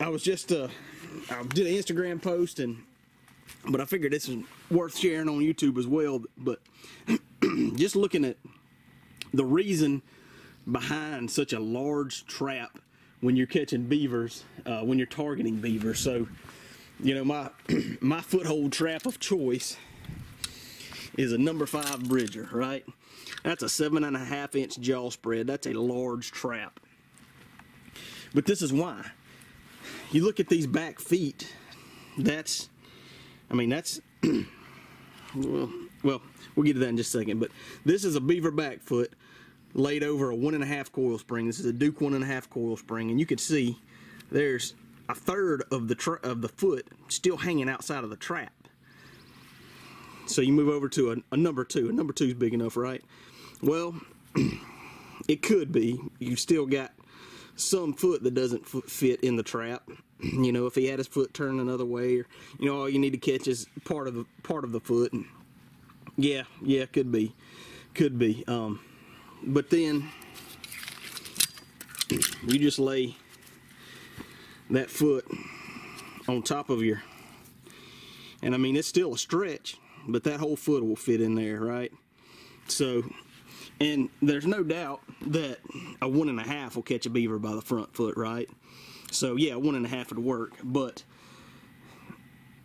I was just uh, I did an Instagram post and but I figured this is worth sharing on YouTube as well. But just looking at the reason behind such a large trap when you're catching beavers, uh, when you're targeting beavers. So, you know, my my foothold trap of choice is a number five bridger, right? That's a seven and a half inch jaw spread. That's a large trap. But this is why. You look at these back feet, that's, I mean, that's, well, well, we'll get to that in just a second, but this is a beaver back foot laid over a one and a half coil spring. This is a Duke one and a half coil spring, and you can see there's a third of the of the foot still hanging outside of the trap. So you move over to a, a number two. A number two is big enough, right? Well, it could be. You've still got some foot that doesn't fit in the trap. You know, if he had his foot turned another way, or you know, all you need to catch is part of the part of the foot. And yeah, yeah, could be, could be. Um, but then you just lay that foot on top of your, and I mean it's still a stretch, but that whole foot will fit in there, right? So and there's no doubt that a one and a half will catch a beaver by the front foot, right? So yeah, one and a half would work, but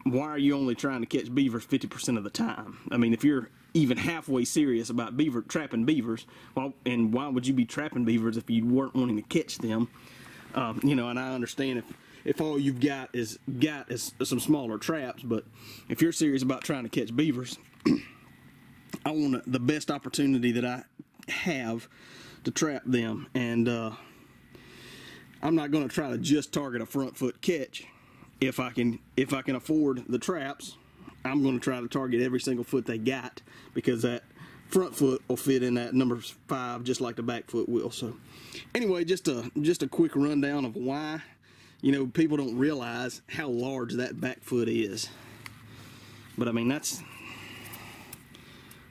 why are you only trying to catch beavers 50% of the time? I mean, if you're even halfway serious about beaver trapping beavers, well, and why would you be trapping beavers if you weren't wanting to catch them? Um, you know, and I understand if if all you've got is got is some smaller traps, but if you're serious about trying to catch beavers, I want the best opportunity that I have to trap them. And uh, I'm not going to try to just target a front foot catch. If I can, if I can afford the traps, I'm going to try to target every single foot they got because that front foot will fit in that number five just like the back foot will. So anyway, just a just a quick rundown of why you know people don't realize how large that back foot is. But I mean that's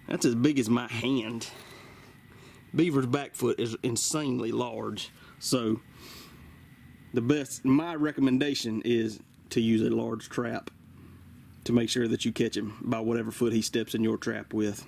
that's as big as my hand beaver's back foot is insanely large. So the best, my recommendation is to use a large trap to make sure that you catch him by whatever foot he steps in your trap with.